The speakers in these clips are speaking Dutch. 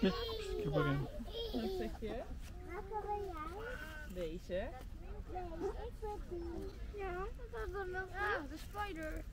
Ik heb erin. Wat zeg je? Welke ben jij? Deze. Nee, ik ben die. Ja, dat is dan nog. Ah, de spider.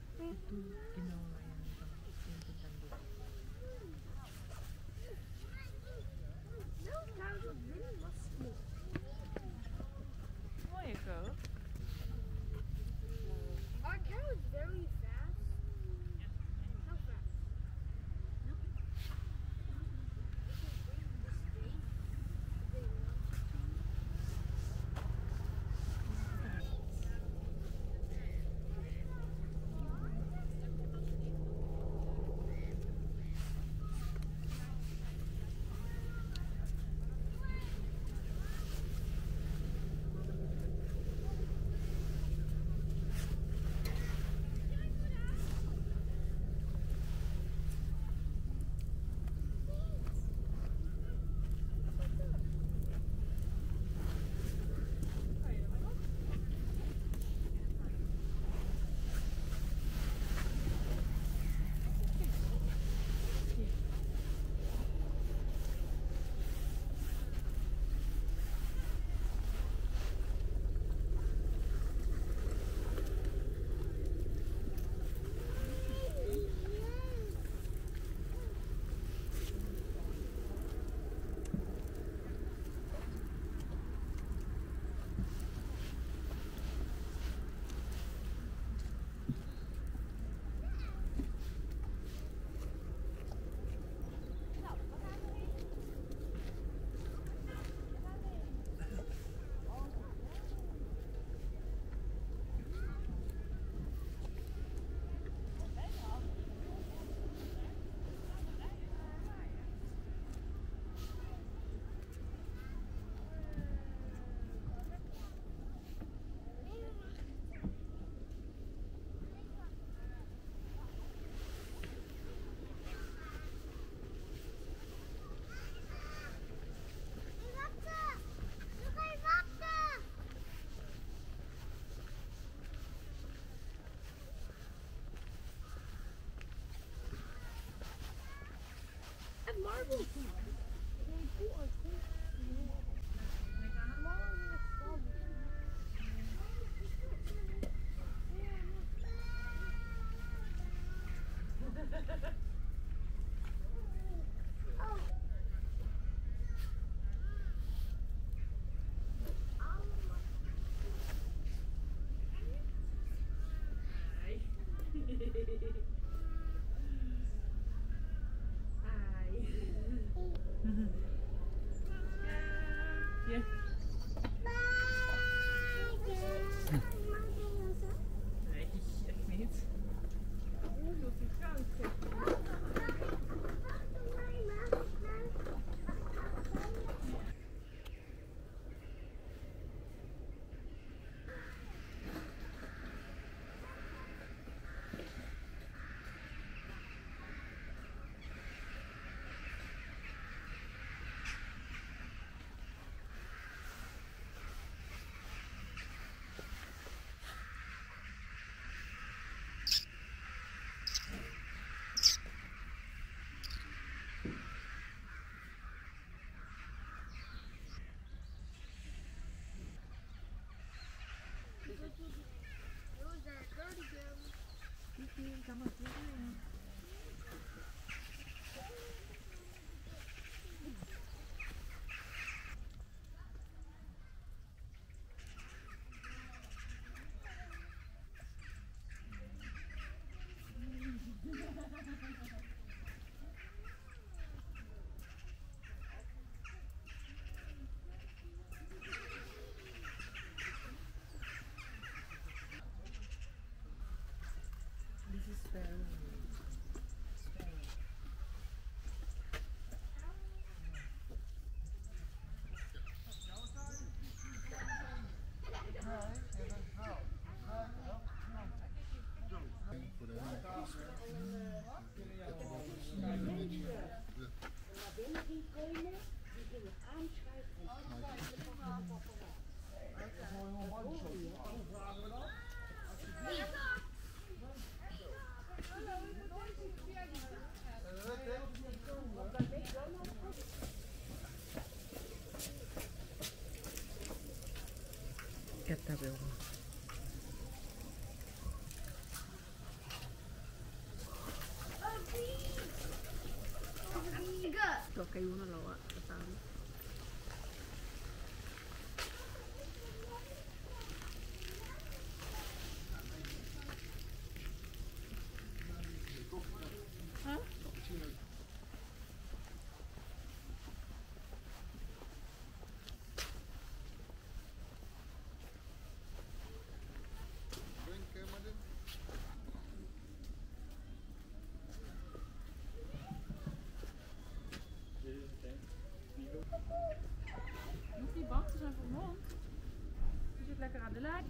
Hehehehe cảm ơn otro que uno lo va tratando. poten zijn voor mond. dus zit lekker aan de lijn.